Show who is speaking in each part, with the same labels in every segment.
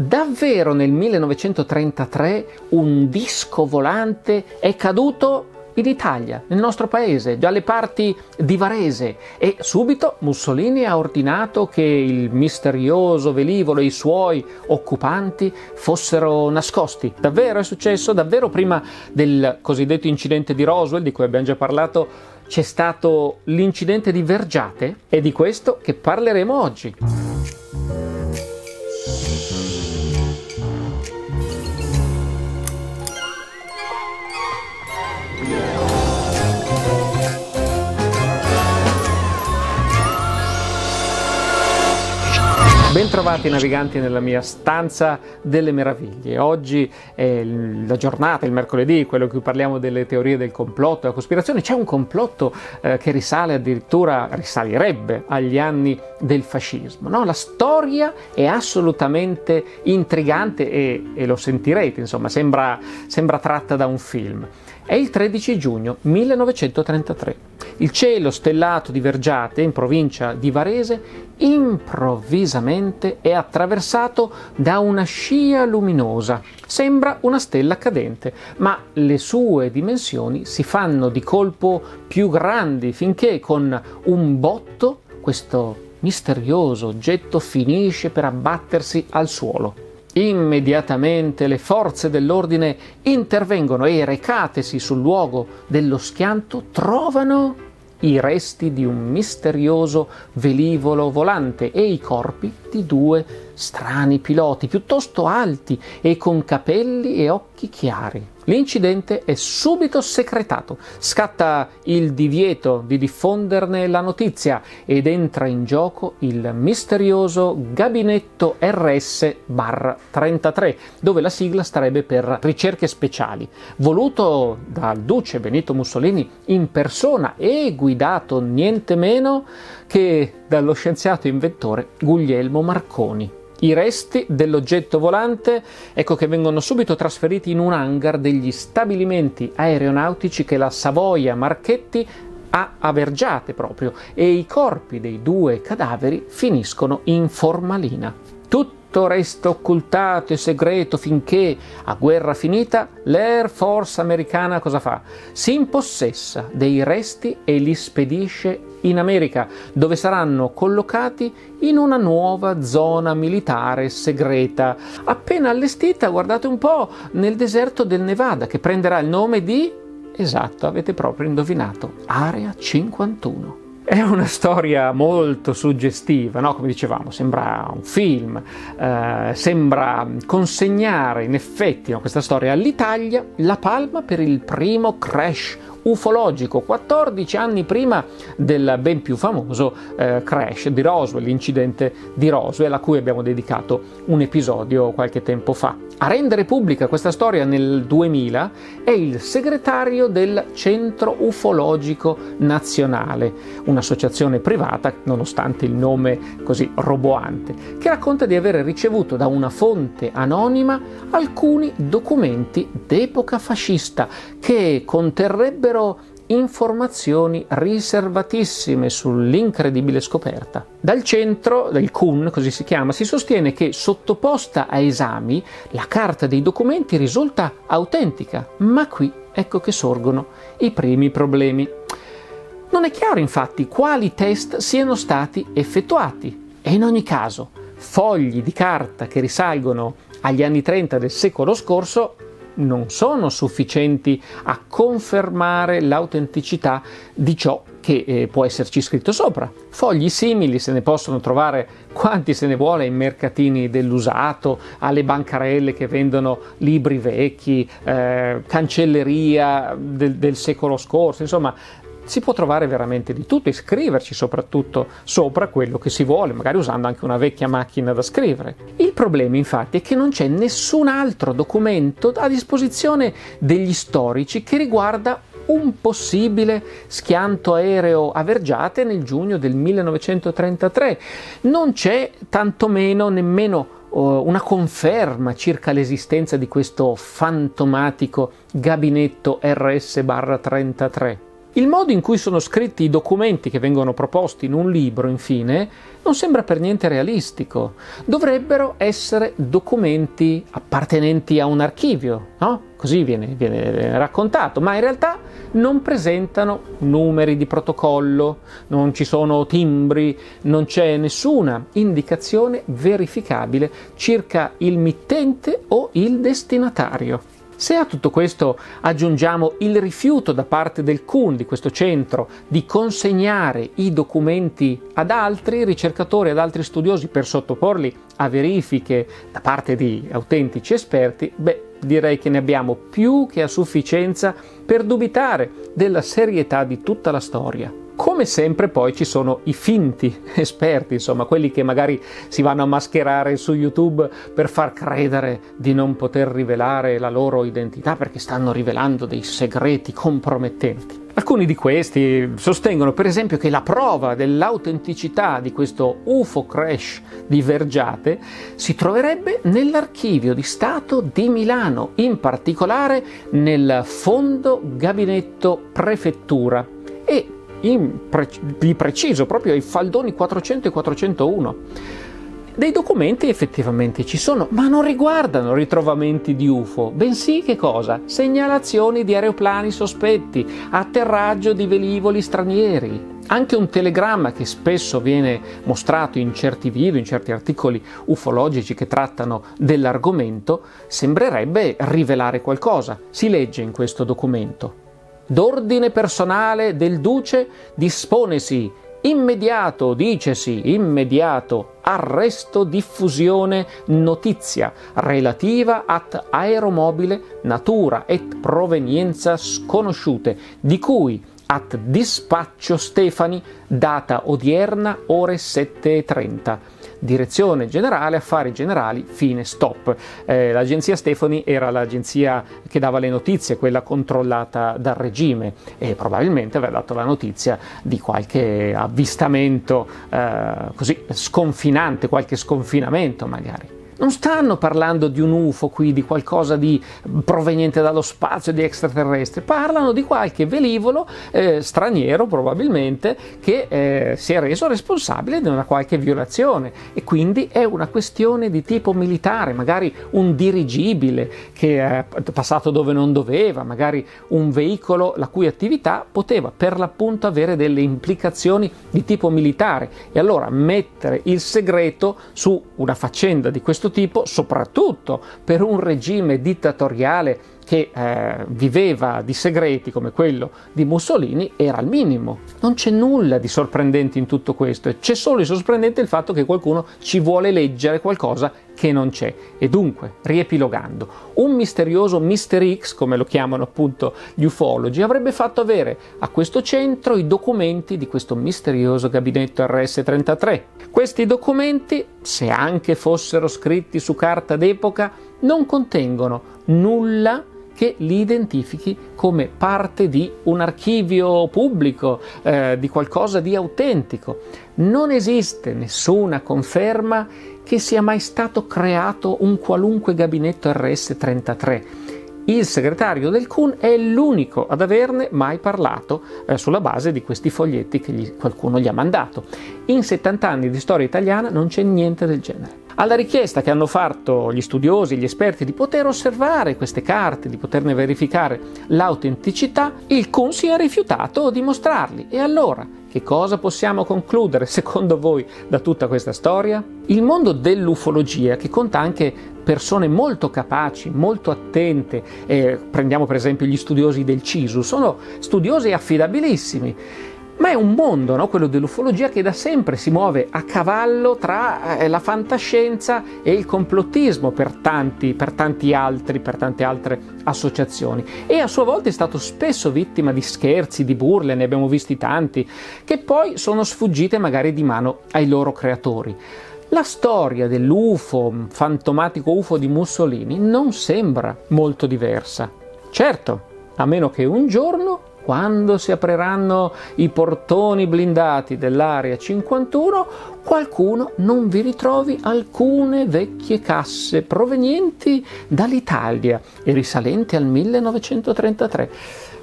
Speaker 1: davvero nel 1933 un disco volante è caduto in Italia, nel nostro paese, dalle parti di Varese e subito Mussolini ha ordinato che il misterioso velivolo e i suoi occupanti fossero nascosti. Davvero è successo? Davvero prima del cosiddetto incidente di Roswell, di cui abbiamo già parlato, c'è stato l'incidente di Vergiate? È di questo che parleremo oggi. Bentrovati naviganti nella mia stanza delle meraviglie. Oggi è la giornata, il mercoledì, quello in cui parliamo delle teorie del complotto, della cospirazione. C'è un complotto eh, che risale addirittura, risalirebbe agli anni del fascismo. No? La storia è assolutamente intrigante e, e lo sentirete, insomma, sembra, sembra tratta da un film. È il 13 giugno 1933. Il cielo stellato di Vergiate, in provincia di Varese, improvvisamente è attraversato da una scia luminosa. Sembra una stella cadente, ma le sue dimensioni si fanno di colpo più grandi finché con un botto questo misterioso oggetto finisce per abbattersi al suolo. Immediatamente le forze dell'ordine intervengono e, recatesi sul luogo dello schianto, trovano i resti di un misterioso velivolo volante e i corpi di due strani piloti, piuttosto alti e con capelli e occhi chiari. L'incidente è subito secretato, scatta il divieto di diffonderne la notizia ed entra in gioco il misterioso gabinetto RS-33, dove la sigla starebbe per ricerche speciali, voluto dal duce Benito Mussolini in persona e guidato niente meno che dallo scienziato inventore Guglielmo Marconi. I resti dell'oggetto volante ecco che vengono subito trasferiti in un hangar degli stabilimenti aeronautici che la Savoia Marchetti ha a Vergiate proprio e i corpi dei due cadaveri finiscono in formalina. Tutto tutto resta occultato e segreto finché, a guerra finita, l'Air Force americana cosa fa? Si impossessa dei resti e li spedisce in America, dove saranno collocati in una nuova zona militare segreta, appena allestita, guardate un po', nel deserto del Nevada, che prenderà il nome di... Esatto, avete proprio indovinato, Area 51. È una storia molto suggestiva, no? come dicevamo, sembra un film, eh, sembra consegnare in effetti no, questa storia all'Italia la palma per il primo crash ufologico 14 anni prima del ben più famoso eh, crash di Roswell, l'incidente di Roswell a cui abbiamo dedicato un episodio qualche tempo fa. A rendere pubblica questa storia nel 2000 è il segretario del Centro Ufologico Nazionale, un'associazione privata, nonostante il nome così roboante, che racconta di aver ricevuto da una fonte anonima alcuni documenti d'epoca fascista che conterrebbero informazioni riservatissime sull'incredibile scoperta. Dal centro, del CUN, così si chiama, si sostiene che sottoposta a esami la carta dei documenti risulta autentica, ma qui ecco che sorgono i primi problemi. Non è chiaro infatti quali test siano stati effettuati e in ogni caso fogli di carta che risalgono agli anni 30 del secolo scorso non sono sufficienti a confermare l'autenticità di ciò che eh, può esserci scritto sopra. Fogli simili se ne possono trovare quanti se ne vuole in mercatini dell'usato, alle bancarelle che vendono libri vecchi, eh, cancelleria del, del secolo scorso, insomma si può trovare veramente di tutto e scriverci soprattutto sopra quello che si vuole, magari usando anche una vecchia macchina da scrivere. Il problema infatti è che non c'è nessun altro documento a disposizione degli storici che riguarda un possibile schianto aereo a Vergiate nel giugno del 1933. Non c'è tantomeno nemmeno uh, una conferma circa l'esistenza di questo fantomatico gabinetto RS-33. Il modo in cui sono scritti i documenti che vengono proposti in un libro, infine, non sembra per niente realistico. Dovrebbero essere documenti appartenenti a un archivio, no? Così viene, viene, raccontato, ma in realtà non presentano numeri di protocollo, non ci sono timbri, non c'è nessuna indicazione verificabile circa il mittente o il destinatario. Se a tutto questo aggiungiamo il rifiuto da parte del CUN, di questo centro, di consegnare i documenti ad altri ricercatori, ad altri studiosi per sottoporli a verifiche da parte di autentici esperti, beh, direi che ne abbiamo più che a sufficienza per dubitare della serietà di tutta la storia. Come sempre poi ci sono i finti esperti, insomma, quelli che magari si vanno a mascherare su YouTube per far credere di non poter rivelare la loro identità perché stanno rivelando dei segreti compromettenti. Alcuni di questi sostengono per esempio che la prova dell'autenticità di questo UFO crash di Vergiate si troverebbe nell'archivio di Stato di Milano, in particolare nel fondo gabinetto prefettura e pre- di preciso proprio ai faldoni 400 e 401. Dei documenti effettivamente ci sono, ma non riguardano ritrovamenti di UFO, bensì che cosa? Segnalazioni di aeroplani sospetti, atterraggio di velivoli stranieri. Anche un telegramma che spesso viene mostrato in certi video, in certi articoli ufologici che trattano dell'argomento, sembrerebbe rivelare qualcosa. Si legge in questo documento d'ordine personale del duce disponesi immediato, dicesi immediato, arresto, diffusione, notizia relativa ad aeromobile natura et provenienza sconosciute, di cui at dispaccio Stefani, data odierna, ore 7.30 Direzione Generale Affari Generali, fine stop. Eh, l'agenzia Stefani era l'agenzia che dava le notizie, quella controllata dal regime e probabilmente aveva dato la notizia di qualche avvistamento eh, così sconfinante, qualche sconfinamento magari. Non stanno parlando di un UFO qui, di qualcosa di proveniente dallo spazio, di extraterrestre, parlano di qualche velivolo eh, straniero probabilmente che eh, si è reso responsabile di una qualche violazione. E quindi è una questione di tipo militare, magari un dirigibile che è passato dove non doveva, magari un veicolo la cui attività poteva per l'appunto avere delle implicazioni di tipo militare. E allora mettere il segreto su una faccenda di questo questo tipo, soprattutto per un regime dittatoriale che eh, viveva di segreti come quello di Mussolini, era il minimo. Non c'è nulla di sorprendente in tutto questo, c'è solo di sorprendente il fatto che qualcuno ci vuole leggere qualcosa che non c'è. E dunque, riepilogando, un misterioso Mister X, come lo chiamano appunto gli ufologi, avrebbe fatto avere a questo centro i documenti di questo misterioso gabinetto RS-33. Questi documenti, se anche fossero scritti su carta d'epoca, non contengono nulla che li identifichi come parte di un archivio pubblico, eh, di qualcosa di autentico. Non esiste nessuna conferma che sia mai stato creato un qualunque gabinetto RS-33. Il segretario del CUN è l'unico ad averne mai parlato eh, sulla base di questi foglietti che gli, qualcuno gli ha mandato. In 70 anni di storia italiana non c'è niente del genere. Alla richiesta che hanno fatto gli studiosi, gli esperti di poter osservare queste carte, di poterne verificare l'autenticità, il CUN si è rifiutato di mostrarli. E allora, che cosa possiamo concludere secondo voi da tutta questa storia? Il mondo dell'ufologia, che conta anche persone molto capaci, molto attente, eh, prendiamo per esempio gli studiosi del CISU, sono studiosi affidabilissimi ma è un mondo, no? quello dell'ufologia, che da sempre si muove a cavallo tra eh, la fantascienza e il complottismo per tanti, per tanti altri, per tante altre associazioni. E a sua volta è stato spesso vittima di scherzi, di burle, ne abbiamo visti tanti, che poi sono sfuggite magari di mano ai loro creatori. La storia dell'UFO, fantomatico UFO di Mussolini, non sembra molto diversa. Certo, a meno che un giorno quando si apriranno i portoni blindati dell'area 51, qualcuno non vi ritrovi alcune vecchie casse provenienti dall'Italia e risalenti al 1933.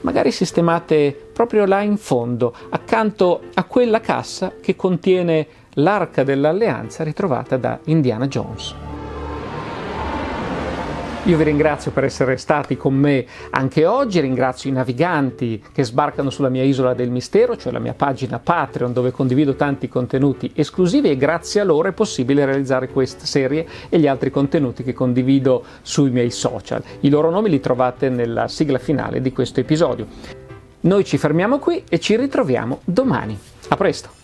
Speaker 1: magari sistemate proprio là in fondo, accanto a quella cassa che contiene l'arca dell'alleanza ritrovata da Indiana Jones. Io vi ringrazio per essere stati con me anche oggi, ringrazio i naviganti che sbarcano sulla mia isola del mistero, cioè la mia pagina Patreon dove condivido tanti contenuti esclusivi e grazie a loro è possibile realizzare questa serie e gli altri contenuti che condivido sui miei social. I loro nomi li trovate nella sigla finale di questo episodio. Noi ci fermiamo qui e ci ritroviamo domani. A presto!